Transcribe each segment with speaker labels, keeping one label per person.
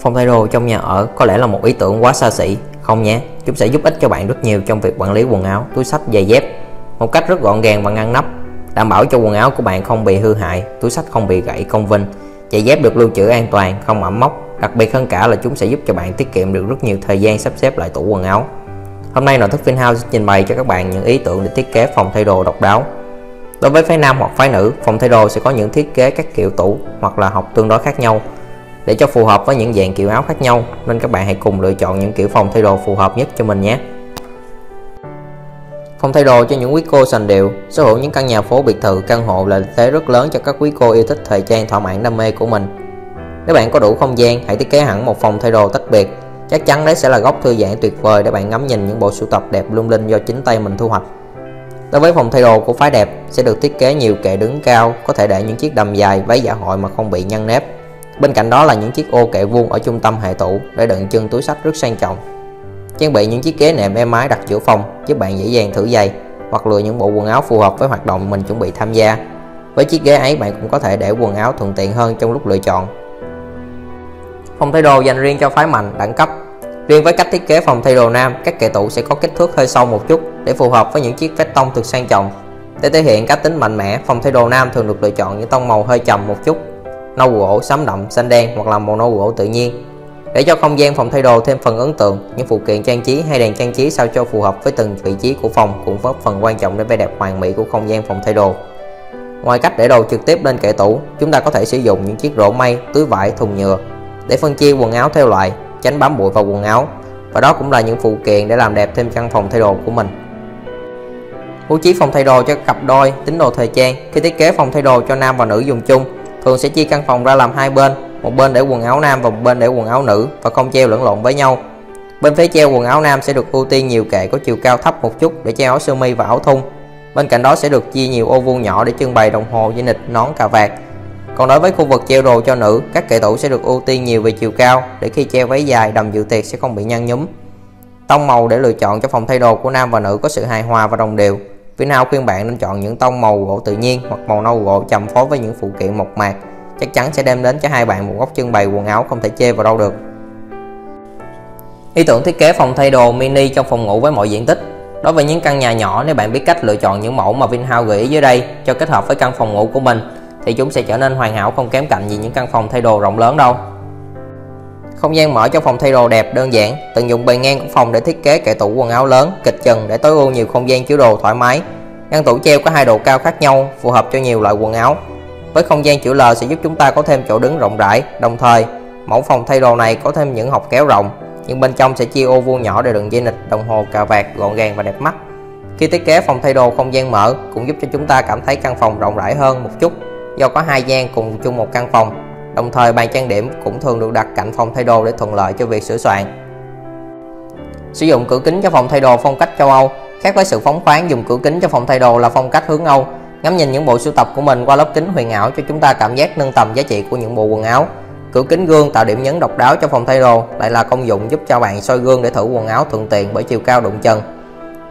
Speaker 1: Phòng thay đồ trong nhà ở có lẽ là một ý tưởng quá xa xỉ, không nhé. Chúng sẽ giúp ích cho bạn rất nhiều trong việc quản lý quần áo, túi sách, giày dép một cách rất gọn gàng và ngăn nắp, đảm bảo cho quần áo của bạn không bị hư hại, túi sách không bị gãy công vinh, giày dép được lưu trữ an toàn, không ẩm mốc. Đặc biệt hơn cả là chúng sẽ giúp cho bạn tiết kiệm được rất nhiều thời gian sắp xếp lại tủ quần áo. Hôm nay nội thất Vinhouse sẽ trình bày cho các bạn những ý tưởng để thiết kế phòng thay đồ độc đáo. Đối với phái nam hoặc phái nữ, phòng thay đồ sẽ có những thiết kế các kiểu tủ hoặc là học tương đối khác nhau để cho phù hợp với những dạng kiểu áo khác nhau nên các bạn hãy cùng lựa chọn những kiểu phòng thay đồ phù hợp nhất cho mình nhé. Phòng thay đồ cho những quý cô sành điệu. Sở hữu những căn nhà phố biệt thự căn hộ là thế rất lớn cho các quý cô yêu thích thời trang thỏa mãn đam mê của mình. Nếu bạn có đủ không gian hãy thiết kế hẳn một phòng thay đồ tách biệt. Chắc chắn đấy sẽ là góc thư giãn tuyệt vời để bạn ngắm nhìn những bộ sưu tập đẹp lung linh do chính tay mình thu hoạch. Đối với phòng thay đồ của phái đẹp sẽ được thiết kế nhiều kệ đứng cao, có thể để những chiếc đầm dài, váy dạ hội mà không bị nhăn nếp. Bên cạnh đó là những chiếc ô kệ vuông ở trung tâm hệ tủ để đựng chân túi sách rất sang trọng. Trang bị những chiếc ghế nệm êm ái đặt giữa phòng giúp bạn dễ dàng thử giày hoặc lựa những bộ quần áo phù hợp với hoạt động mình chuẩn bị tham gia. Với chiếc ghế ấy bạn cũng có thể để quần áo thuận tiện hơn trong lúc lựa chọn. Phòng thay đồ dành riêng cho phái mạnh đẳng cấp. Riêng với cách thiết kế phòng thay đồ nam, các kệ tủ sẽ có kích thước hơi sâu một chút để phù hợp với những chiếc vest tông thực sang trọng. Để thể hiện cá tính mạnh mẽ, phòng thay đồ nam thường được lựa chọn những tông màu hơi trầm một chút nâu gỗ xám đậm, xanh đen hoặc là màu nâu gỗ tự nhiên. Để cho không gian phòng thay đồ thêm phần ấn tượng, những phụ kiện trang trí hay đèn trang trí sao cho phù hợp với từng vị trí của phòng cũng góp phần quan trọng để vẻ đẹp hoàn mỹ của không gian phòng thay đồ. Ngoài cách để đồ trực tiếp lên kệ tủ, chúng ta có thể sử dụng những chiếc rổ may, túi vải, thùng nhựa để phân chia quần áo theo loại, tránh bám bụi vào quần áo. Và đó cũng là những phụ kiện để làm đẹp thêm căn phòng thay đồ của mình. Bố trí phòng thay đồ cho cặp đôi, tín đồ thời trang, khi thiết kế phòng thay đồ cho nam và nữ dùng chung thường sẽ chia căn phòng ra làm hai bên, một bên để quần áo nam và một bên để quần áo nữ, và không treo lẫn lộn với nhau. Bên phía treo quần áo nam sẽ được ưu tiên nhiều kệ có chiều cao thấp một chút để treo áo sơ mi và áo thun. Bên cạnh đó sẽ được chia nhiều ô vuông nhỏ để trưng bày đồng hồ dây nịch, nón, cà vạt. Còn đối với khu vực treo đồ cho nữ, các kệ tủ sẽ được ưu tiên nhiều về chiều cao để khi treo váy dài, đầm dự tiệc sẽ không bị nhăn nhúm. Tông màu để lựa chọn cho phòng thay đồ của nam và nữ có sự hài hòa và đồng đều. Vinhouse khuyên bạn nên chọn những tông màu gỗ tự nhiên hoặc màu nâu gỗ chầm phối với những phụ kiện mộc mạc. Chắc chắn sẽ đem đến cho hai bạn một góc trưng bày quần áo không thể chê vào đâu được. Ý tưởng thiết kế phòng thay đồ mini trong phòng ngủ với mọi diện tích. Đối với những căn nhà nhỏ, nếu bạn biết cách lựa chọn những mẫu mà Vinhouse gợi ý dưới đây cho kết hợp với căn phòng ngủ của mình, thì chúng sẽ trở nên hoàn hảo không kém cạnh gì những căn phòng thay đồ rộng lớn đâu không gian mở cho phòng thay đồ đẹp, đơn giản. Tận dụng bề ngang của phòng để thiết kế kệ tủ quần áo lớn, kịch trần để tối ưu nhiều không gian chứa đồ thoải mái. Ngăn tủ treo có hai độ cao khác nhau, phù hợp cho nhiều loại quần áo. Với không gian chữ L sẽ giúp chúng ta có thêm chỗ đứng rộng rãi. Đồng thời, mẫu phòng thay đồ này có thêm những hộc kéo rộng, nhưng bên trong sẽ chia ô vuông nhỏ để đựng dây nịch, đồng hồ, cà vạt, gọn gàng và đẹp mắt. Khi thiết kế phòng thay đồ không gian mở, cũng giúp cho chúng ta cảm thấy căn phòng rộng rãi hơn một chút. Do có hai gian cùng chung một căn phòng Đồng thời, bàn trang điểm cũng thường được đặt cạnh phòng thay đồ để thuận lợi cho việc sửa soạn. Sử dụng cửa kính cho phòng thay đồ phong cách châu Âu, Khác với sự phóng khoáng, dùng cửa kính cho phòng thay đồ là phong cách hướng Âu Ngắm nhìn những bộ sưu tập của mình qua lớp kính huyền ảo cho chúng ta cảm giác nâng tầm giá trị của những bộ quần áo Cửa kính gương tạo điểm nhấn độc đáo cho phòng thay đồ, lại là công dụng giúp cho bạn soi gương để thử quần áo thuận tiện bởi chiều cao đụng chân.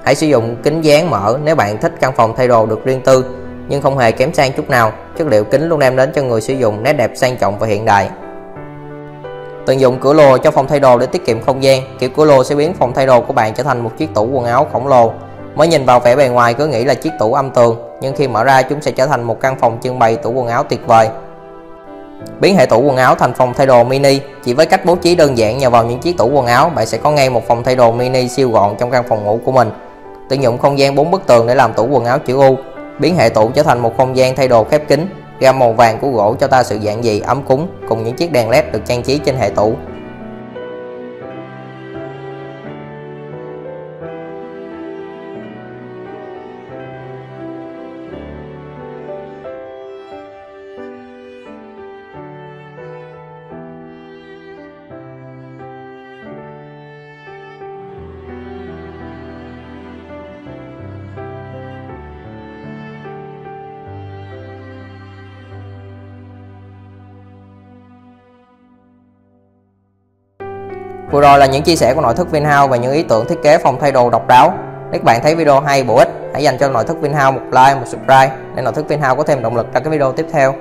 Speaker 1: Hãy sử dụng kính dán mở nếu bạn thích căn phòng thay đồ được riêng tư nhưng không hề kém sang chút nào. Chất liệu kính luôn đem đến cho người sử dụng nét đẹp sang trọng và hiện đại. Tận dụng cửa lồ cho phòng thay đồ để tiết kiệm không gian. Kiểu cửa lồ sẽ biến phòng thay đồ của bạn trở thành một chiếc tủ quần áo khổng lồ. Mới nhìn vào vẻ bề ngoài cứ nghĩ là chiếc tủ âm tường, nhưng khi mở ra chúng sẽ trở thành một căn phòng trưng bày tủ quần áo tuyệt vời. Biến hệ tủ quần áo thành phòng thay đồ mini Chỉ với cách bố trí đơn giản nhờ vào những chiếc tủ quần áo Bạn sẽ có ngay một phòng thay đồ mini siêu gọn trong căn phòng ngủ của mình Tận dụng không gian bốn bức tường để làm tủ quần áo chữ U biến hệ tủ trở thành một không gian thay đồ khép kín, gam màu vàng của gỗ cho ta sự giản dị, ấm cúng, cùng những chiếc đèn led được trang trí trên hệ tủ Vừa rồi là những chia sẻ của nội thất Vinhouse và những ý tưởng thiết kế phòng thay đồ độc đáo. Nếu các bạn thấy video hay bổ ích, hãy dành cho nội thất Vinhouse một like, một subscribe để nội thất Vinhouse có thêm động lực ra các video tiếp theo.